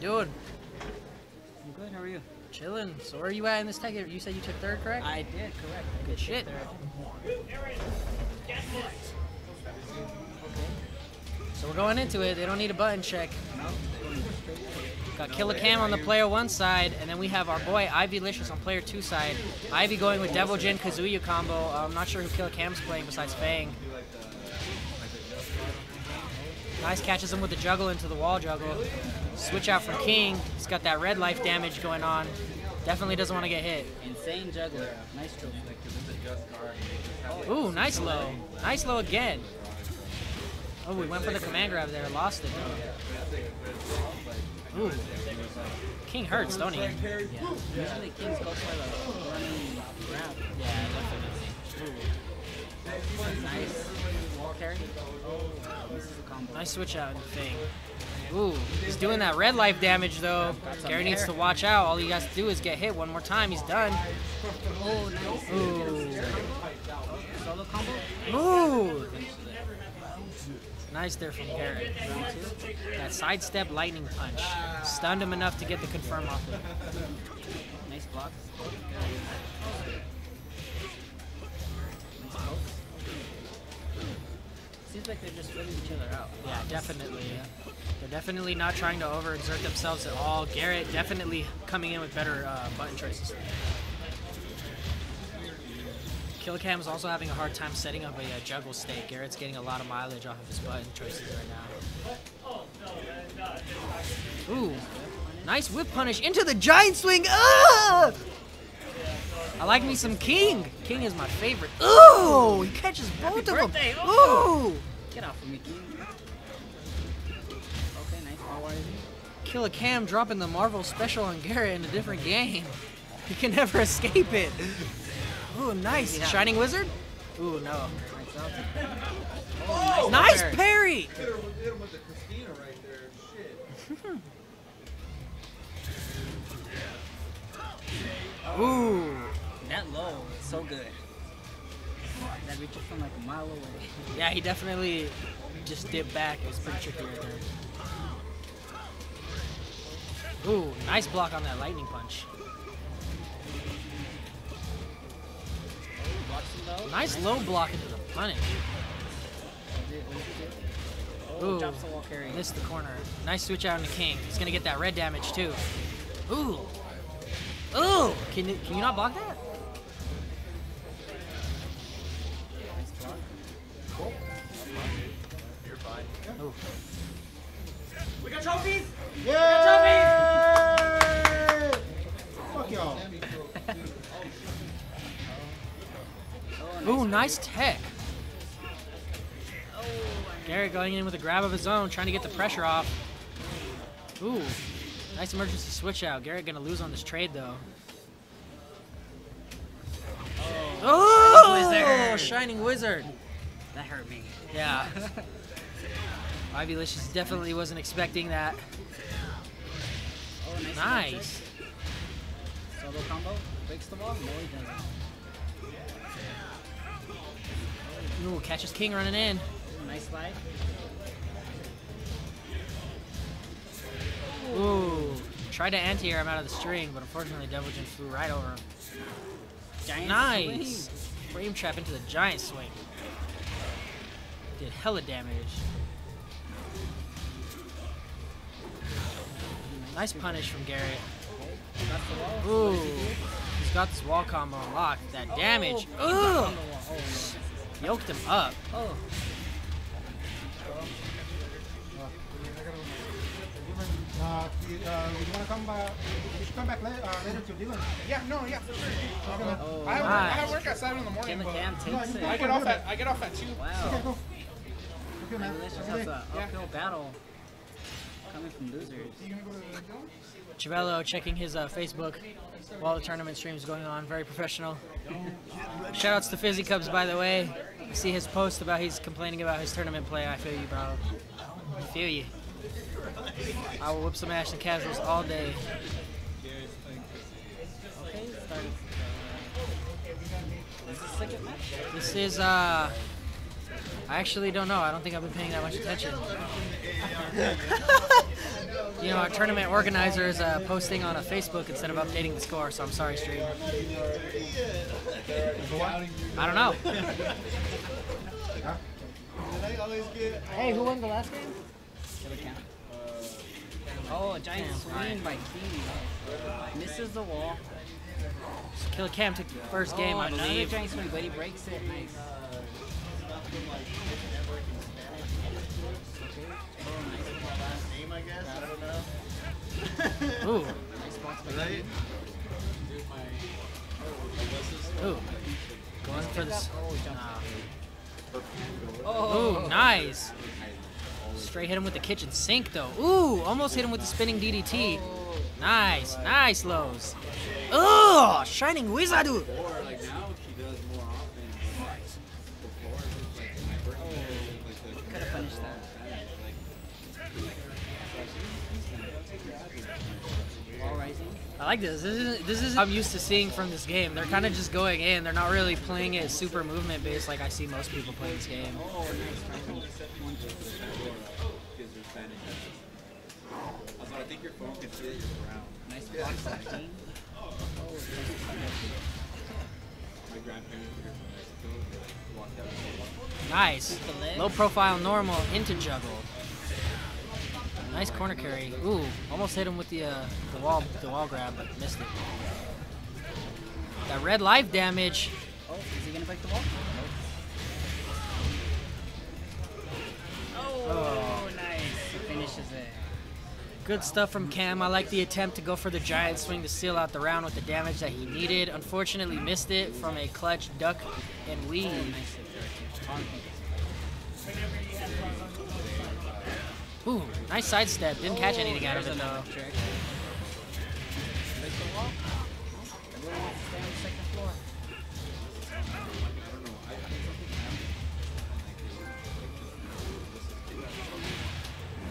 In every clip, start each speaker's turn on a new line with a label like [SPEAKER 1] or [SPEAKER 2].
[SPEAKER 1] doing?
[SPEAKER 2] I'm good. How are you?
[SPEAKER 1] Chilling. So where are you at in this tech? You said you took third, correct?
[SPEAKER 2] I did, correct. I
[SPEAKER 1] Good shit. So we're going into it. They don't need a button check.
[SPEAKER 2] No, going straight.
[SPEAKER 1] Got KillaKam on the player one side, and then we have our boy Ivylicious on player two side. Ivy going with Devil Jin Kazuya combo. I'm not sure who KillaKam's playing besides Fang. Nice catches him with the juggle into the wall juggle. Switch out from King. He's got that red life damage going on. Definitely doesn't want to get hit.
[SPEAKER 2] Insane juggler. Nice trophy.
[SPEAKER 1] Ooh, nice low. Nice low again. Oh, we went for the command grab there. Lost it though. Ooh. King hurts, don't he?
[SPEAKER 2] Yeah. Usually kings go for the running grab.
[SPEAKER 1] Yeah, definitely.
[SPEAKER 2] Nice
[SPEAKER 1] switch out thing. Ooh, he's doing that red life damage though. Gary needs to watch out. All he has to do is get hit one more time. He's done.
[SPEAKER 2] Nice.
[SPEAKER 1] Ooh. Ooh. Nice there from Garrett. That sidestep lightning punch. Stunned him enough to get the confirm off it.
[SPEAKER 2] Nice blocks. Seems like they're just filling each other out.
[SPEAKER 1] Yeah, definitely. They're definitely not trying to overexert themselves at all. Garrett definitely coming in with better uh, button choices. Killcam is also having a hard time setting up a, uh juggle state. Garrett's getting a lot of mileage off of his button choices right now. Ooh, nice whip punish into the giant swing. Ah! I like me some King. King is my favorite. Ooh, he catches both of them.
[SPEAKER 2] birthday.
[SPEAKER 1] Ooh.
[SPEAKER 2] Get off of me, King. Okay, nice. How are you?
[SPEAKER 1] KillaKam dropping the Marvel special on Garrett in a different game. He can never escape it. Ooh, nice.
[SPEAKER 2] Yeah.
[SPEAKER 1] Shining Wizard? Ooh, no.
[SPEAKER 2] Oh, nice out.
[SPEAKER 1] Oh, nice
[SPEAKER 2] parry.
[SPEAKER 1] parry!
[SPEAKER 3] Hit
[SPEAKER 2] so good. That reaches from like a mile away.
[SPEAKER 1] Yeah, he definitely just dipped back. It was pretty tricky right there. Ooh, nice block on that lightning punch.
[SPEAKER 2] Blocks.
[SPEAKER 1] Nice low block into the punish.
[SPEAKER 2] Oh,
[SPEAKER 1] Ooh,
[SPEAKER 2] drops the wall carry.
[SPEAKER 1] missed the corner. Nice switch out on the King. He's gonna get that red damage too. Ooh. Ooh. Can you, can you not block that?
[SPEAKER 2] Ooh. We
[SPEAKER 1] got trophies!
[SPEAKER 4] Yay! We got trophies! Fuck y'all.
[SPEAKER 1] Ooh, nice tech. Garrett going in with a grab of his own, trying to get the pressure off. Ooh, nice emergency switch out. Garrett gonna lose on this trade though. Oh,
[SPEAKER 2] Wizard.
[SPEAKER 1] Shining Wizard.
[SPEAKER 2] That hurt me.
[SPEAKER 1] Yeah. Ivylicious definitely wasn't expecting that.
[SPEAKER 2] Oh, nice.
[SPEAKER 1] Nice.
[SPEAKER 2] Solo combo. Breaks the wall. No, he doesn't.
[SPEAKER 1] Ooh, catches King running in.
[SPEAKER 2] Nice slide.
[SPEAKER 1] Ooh, tried to anti-air him out of the string, but unfortunately Devil Jin flew right over him.
[SPEAKER 2] Giant
[SPEAKER 1] Nice.
[SPEAKER 2] swing.
[SPEAKER 1] Frame trap into the giant swing. Did hella damage. Nice punish from Garrett.
[SPEAKER 2] Got the wall.
[SPEAKER 1] Ooh, he's got this wall combo unlocked. That damage.
[SPEAKER 2] Oh,
[SPEAKER 1] Ugh,
[SPEAKER 2] on the wall. Oh, no.
[SPEAKER 1] yoked him up.
[SPEAKER 2] Oh,
[SPEAKER 4] Uh, you, uh, you wanna come back? You should come back later, uh, later to Dylan.
[SPEAKER 5] Yeah, no, yeah, for sure.
[SPEAKER 2] oh.
[SPEAKER 5] I have,
[SPEAKER 1] Nice.
[SPEAKER 5] I have work at seven in the morning,
[SPEAKER 2] Can the cam
[SPEAKER 4] No,
[SPEAKER 2] takes it.
[SPEAKER 5] I get off at I get off at two.
[SPEAKER 4] Okay,
[SPEAKER 2] Wow.
[SPEAKER 4] go. Okay, man.
[SPEAKER 2] Delicious
[SPEAKER 4] Okay.
[SPEAKER 2] an
[SPEAKER 5] Yeah.
[SPEAKER 2] uphill battle coming from losers.
[SPEAKER 1] Checking his uh, Facebook while the tournament stream is going on. Very professional. Shoutouts to Fizzy Cubs, by the way. I see his post about he's complaining about his tournament play. I feel you, bro. I feel you. I will whip some ash and casuals all day.
[SPEAKER 2] This
[SPEAKER 1] is, uh. I actually don't know. I don't think I've been paying that much attention. you know, know, our tournament organizer is uh, posting on a Facebook instead of updating the score, so I'm sorry, stream. I don't know.
[SPEAKER 2] Hey, who won the last game? Oh, a giant swing by Kiwi. Misses the wall.
[SPEAKER 1] KillaKam took the first game,
[SPEAKER 2] oh,
[SPEAKER 1] I
[SPEAKER 2] another
[SPEAKER 1] believe.
[SPEAKER 2] giant swing, but he breaks it. Nice.
[SPEAKER 3] Name, I guess. I don't know.
[SPEAKER 1] Ooh,
[SPEAKER 3] Right?
[SPEAKER 1] ooh. Going for this.
[SPEAKER 2] Oh.
[SPEAKER 1] Nah.
[SPEAKER 2] Oh,
[SPEAKER 1] Ooh, nice. Straight hit him with the kitchen sink, though. Ooh, almost hit him with the spinning DDT. Nice, nice lows. Ooh, shining wizard. I like this. This is this is I'm used to seeing from this game. They're kind of just going in. They're not really playing it super movement based like I see most people play this game.
[SPEAKER 2] Nice. rising. One, two.
[SPEAKER 3] kids are standing there. Also, I think your phone can see that you're.
[SPEAKER 2] Nice block 16.
[SPEAKER 3] My grandparents were from Mexico. They like walked out.
[SPEAKER 1] Nice. Low profile normal into juggle. Nice corner carry. Ooh, almost hit him with the uh, the wall the wall grab, but missed it. That red life damage.
[SPEAKER 2] Oh, is he gonna break the wall? Oh, nice. He finishes it.
[SPEAKER 1] Good stuff from Cam. I like the attempt to go for the giant swing to seal out the round with the damage that he needed. Unfortunately, missed it from a clutch duck and weave.
[SPEAKER 2] Nice hit there. On
[SPEAKER 1] Ooh, nice sidestep. Didn't catch anything out of it though.
[SPEAKER 2] trick. The wall. Everyone wants to stay on the second floor.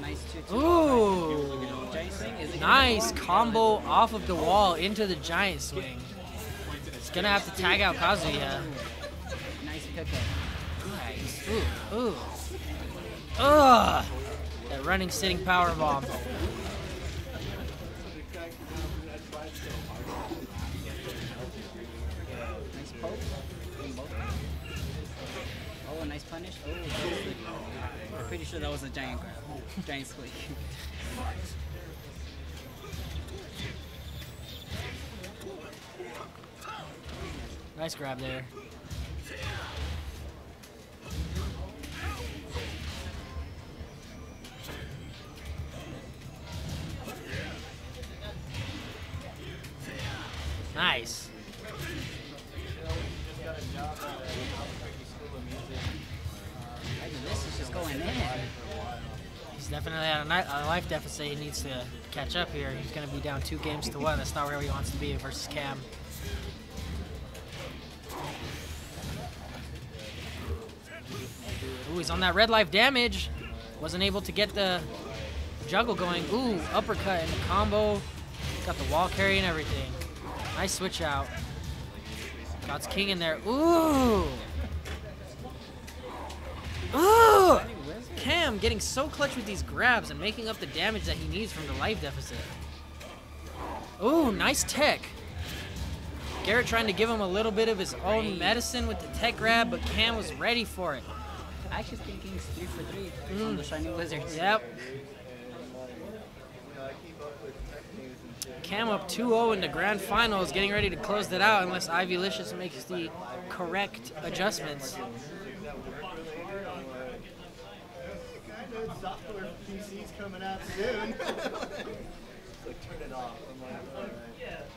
[SPEAKER 2] Nice two two.
[SPEAKER 1] Ooh,
[SPEAKER 2] Giant swing. Is it gonna
[SPEAKER 1] nice combo off of the wall into the giant swing. It's gonna have to tag out Kazuya.
[SPEAKER 2] Nice pickup.
[SPEAKER 1] Nice. Ooh, ooh. Ugh. Running sitting power bomb.
[SPEAKER 2] Nice poke. Oh, a nice punish. Oh. I'm pretty sure that was a giant grab. Giant squeak.
[SPEAKER 1] Nice grab there. Life deficit. He needs to catch up here. He's going to be down two games to one. That's not where he wants to be versus Cam. Ooh, he's on that red life damage. Wasn't able to get the juggle going. Ooh, uppercut and the combo. Got the wall carry and everything. Nice switch out. God's King in there. Ooh. Getting so clutch with these grabs and making up the damage that he needs from the life deficit. Ooh, nice tech. Garrett trying to give him a little bit of his own medicine with the tech grab, but Cam was ready for it.
[SPEAKER 2] I actually think he's three for three on mm. the Wizards.
[SPEAKER 1] Yep. Cam up 2-0 in the grand finals, getting ready to close that out unless Ivylicious makes the correct adjustments.
[SPEAKER 3] Kind software PC's coming out soon. like turn it off. I'm like, alright.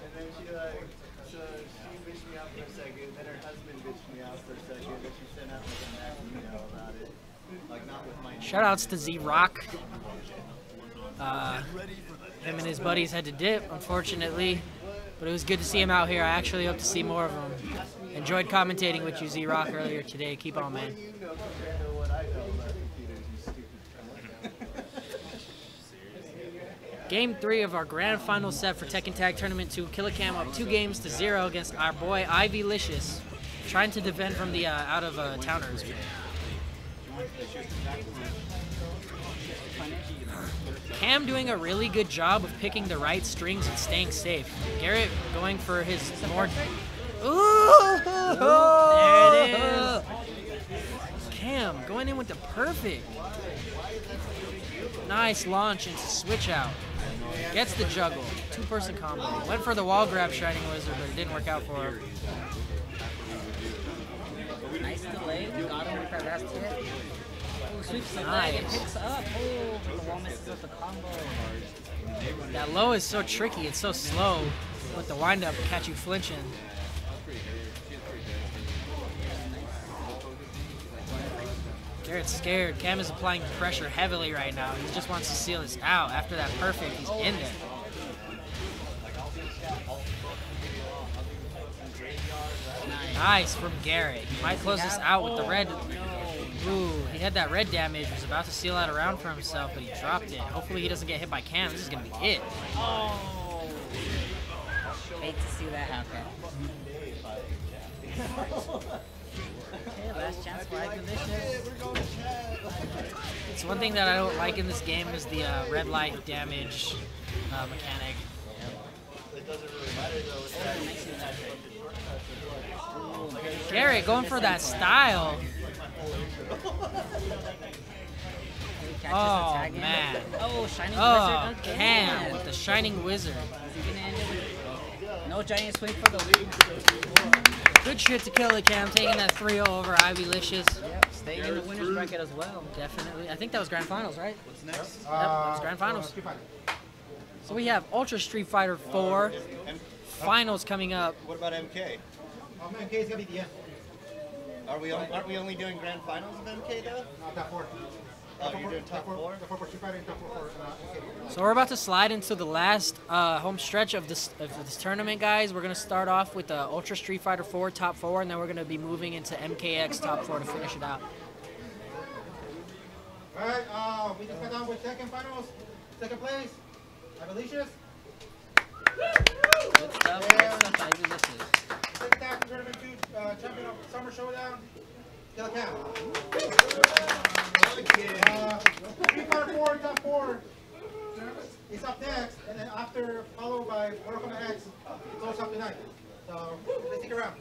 [SPEAKER 3] And then she like, so she bitched me out for a second. Then her husband bitched me out for a second. Then she sent out like a mass email about it. Like not with my.
[SPEAKER 1] Shoutouts to Z Rock. Uh, him and his buddies had to dip, unfortunately, but it was good to see him out here. I actually hope to see more of him. Enjoyed commentating with you, Z Rock, earlier today. Keep on, man.
[SPEAKER 3] You know compared to what I know about computers, you stupid cunt.
[SPEAKER 1] Game three of our grand final set for Tekken Tag Tournament 2. KillaKam up two games to zero against our boy Ivylicious, trying to defend from the uh, out of uh, towners. Cam doing a really good job of picking the right strings and staying safe. Garrett going for his more. Ooh!
[SPEAKER 2] There it is.
[SPEAKER 1] Cam going in with the perfect. Nice launch into switch out. Gets the juggle. Two person combo. Went for the wall grab Shining Wizard, but it didn't work out for him.
[SPEAKER 2] Nice delay. Got him with that last hit. Oh, sweeps the leg and picks up. Oh, but the wall messes up the combo.
[SPEAKER 1] That low is so tricky. It's so slow. With the wind up, catch you flinching. Garrett's scared. Cam is applying pressure heavily right now. He just wants to seal this out. After that perfect, he's in there. Nice from Garrett. He might close this out with the red. Ooh, he had that red damage. He was about to seal out a round for himself, but he dropped it. Hopefully he doesn't get hit by Cam. This is going to be it.
[SPEAKER 2] Oh. Hate to see that happen. Okay, last chance for Iconicious.
[SPEAKER 1] It's one thing that I don't like in this game is the uh, red light damage uh, mechanic.
[SPEAKER 3] It doesn't really matter though.
[SPEAKER 1] Garrett going for that style. Oh,
[SPEAKER 2] the tag in.
[SPEAKER 1] man.
[SPEAKER 2] Oh, Shining
[SPEAKER 1] Oh,
[SPEAKER 2] Wizard again.
[SPEAKER 1] Cam with the Shining Wizard.
[SPEAKER 2] Is he gonna end it No giant swing for the lead.
[SPEAKER 1] Good shit to kill it, Cam. Taking that 3-0 over Ivylicious.
[SPEAKER 2] Yep, staying in the winner's bracket as well.
[SPEAKER 1] Definitely. I think that was grand finals, right?
[SPEAKER 3] What's next?
[SPEAKER 1] Yep, that was grand uh, finals.
[SPEAKER 4] Street
[SPEAKER 1] So we have Ultra Street Fighter uh, 4
[SPEAKER 3] M-
[SPEAKER 1] finals coming up.
[SPEAKER 3] what about MK?
[SPEAKER 4] Oh man, K is gonna be the end.
[SPEAKER 3] Are we on, aren't we only doing grand finals of MK though?
[SPEAKER 4] Not that four.
[SPEAKER 3] Oh, you're doing top four?
[SPEAKER 4] Top four for Street Fighter and top four for uh, MK.
[SPEAKER 1] So we're about to slide into the last uh, home stretch of this of this tournament, guys. We're gonna start off with the Ultra Street Fighter 4 top four, and then we're gonna be moving into MKX top four to finish it out.
[SPEAKER 4] All right, uh, we just got done with second finals. Second place, Avalicious.
[SPEAKER 2] Good stuff. Good stuff. Ivy Licious.
[SPEAKER 4] Tekken Tag Tournament two uh, champion of Summer Showdown. Kill Cam. Uh, Street Fighter 4, top four. Is up next, and then after followed by Mortal Kombat X. It's also up tonight. So let's stick around.